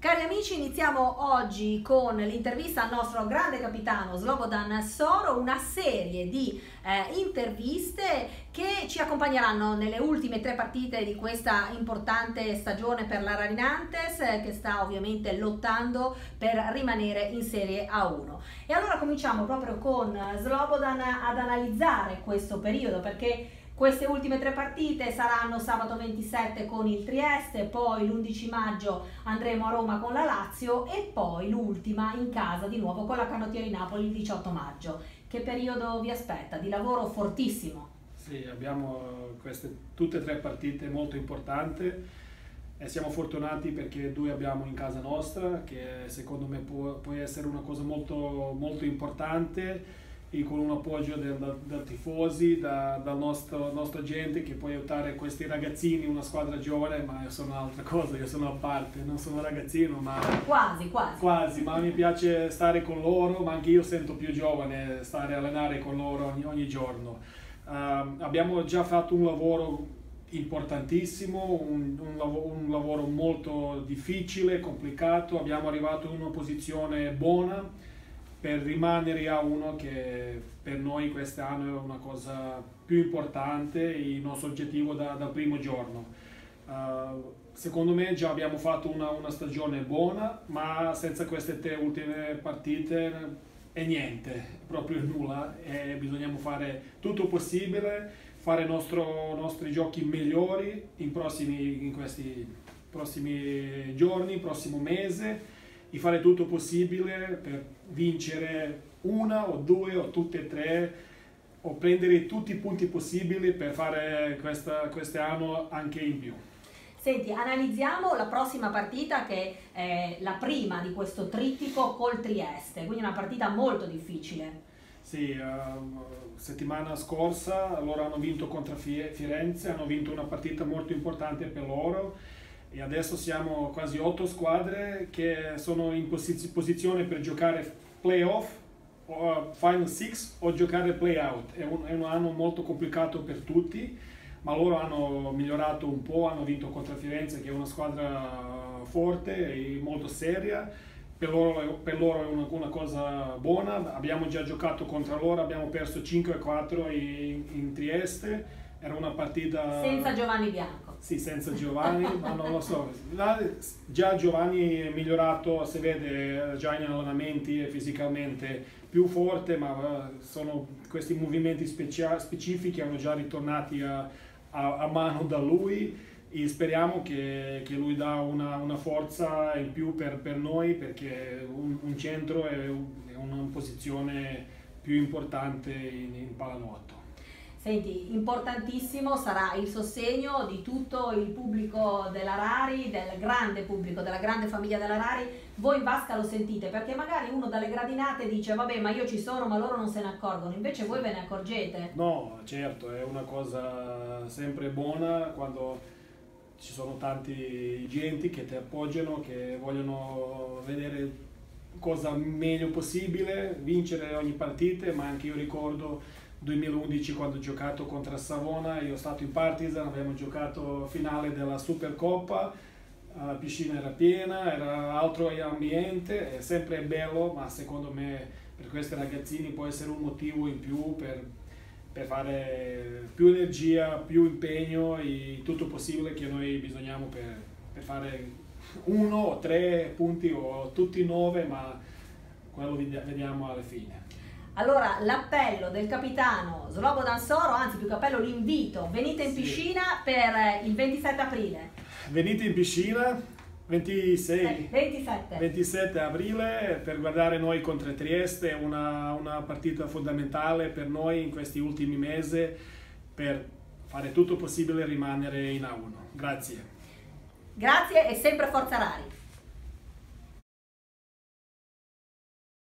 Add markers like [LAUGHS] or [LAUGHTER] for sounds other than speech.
Cari amici, iniziamo oggi con l'intervista al nostro grande capitano Slobodan Soro, una serie di eh, interviste che ci accompagneranno nelle ultime tre partite di questa importante stagione per la Rarinantes eh, che sta ovviamente lottando per rimanere in Serie A1. E allora cominciamo proprio con Slobodan ad analizzare questo periodo perché queste ultime tre partite saranno sabato 27 con il Trieste, poi l'11 maggio andremo a Roma con la Lazio e poi l'ultima in casa di nuovo con la Canottieri Napoli il 18 maggio. Che periodo vi aspetta? Di lavoro fortissimo. Sì, abbiamo queste tutte e tre partite molto importanti e siamo fortunati perché due abbiamo in casa nostra che secondo me può, può essere una cosa molto, molto importante e con un appoggio dai tifosi, da, dal nostro, nostra gente che può aiutare questi ragazzini, una squadra giovane, ma io sono un'altra cosa, io sono a parte, non sono ragazzino, ma... Quasi, quasi. Quasi, ma mi piace stare con loro, ma anche io sento più giovane stare a allenare con loro ogni, ogni giorno. Uh, abbiamo già fatto un lavoro importantissimo, un, un, lavoro, un lavoro molto difficile, complicato, abbiamo arrivato in una posizione buona, per rimanere a uno che per noi quest'anno è una cosa più importante, il nostro obiettivo da, dal primo giorno. Uh, secondo me già abbiamo fatto una, una, stagione buona, ma senza queste tre ultime partite è niente, proprio nulla e bisogna fare tutto possibile, fare i nostri giochi migliori in, prossimi, in questi prossimi giorni, prossimo mese di fare tutto possibile per vincere una o due o tutte e tre o prendere tutti i punti possibili per fare quest'anno anche in più. Senti, analizziamo la prossima partita che è la prima di questo trittico col Trieste, quindi una partita molto difficile. Sì, uh, settimana scorsa loro hanno vinto contro Firenze, hanno vinto una partita molto importante per loro e adesso siamo quasi otto squadre che sono in posizione per giocare playoff, o final six o giocare playout. È un, è un anno molto complicato per tutti, ma loro hanno migliorato un po', hanno vinto contro Firenze che è una squadra forte e molto seria. Per loro, per loro è una, una, cosa buona, abbiamo già giocato contro loro, abbiamo perso 5-4 in, in Trieste era una partita... Senza Giovanni Bianco. Sì, senza Giovanni, [LAUGHS] ma non lo so. Già Giovanni è migliorato, si vede già in allenamenti e fisicamente più forte, ma eh, sono questi movimenti specifici hanno già ritornati a, a, a mano da lui e speriamo che, che lui dà una, una, forza in più per, per noi perché un, un centro è, è, una posizione più importante in, in pallanuoto. Senti, importantissimo sarà il sostegno di tutto il pubblico della Rari, del grande pubblico, della grande famiglia della Rari. Voi in Vasca lo sentite perché magari uno dalle gradinate dice vabbè ma io ci sono ma loro non se ne accorgono, invece voi ve ne accorgete? No, certo, è una cosa sempre buona quando ci sono tanti genti che ti appoggiano, che vogliono vedere cosa meglio possibile, vincere ogni partita, ma anche io ricordo 2011 quando ho giocato contro Savona, io sono stato in Partizan, abbiamo giocato finale della Supercoppa, la piscina era piena, era altro ambiente, è sempre bello, ma secondo me per questi ragazzini può essere un motivo in più per, per fare più energia, più impegno e tutto possibile che noi bisogniamo per, per fare uno o tre punti o tutti nove, ma quello vediamo alla fine. Allora, l'appello del capitano Slobodan Soro, anzi più che appello l'invito, venite in sì. piscina per il 27 aprile. Venite in piscina 26, 27. 27 aprile per guardare noi contro Trieste, una, una partita fondamentale per noi in questi ultimi mesi per fare tutto possibile rimanere in A1. Grazie. Grazie e sempre Forza Rari.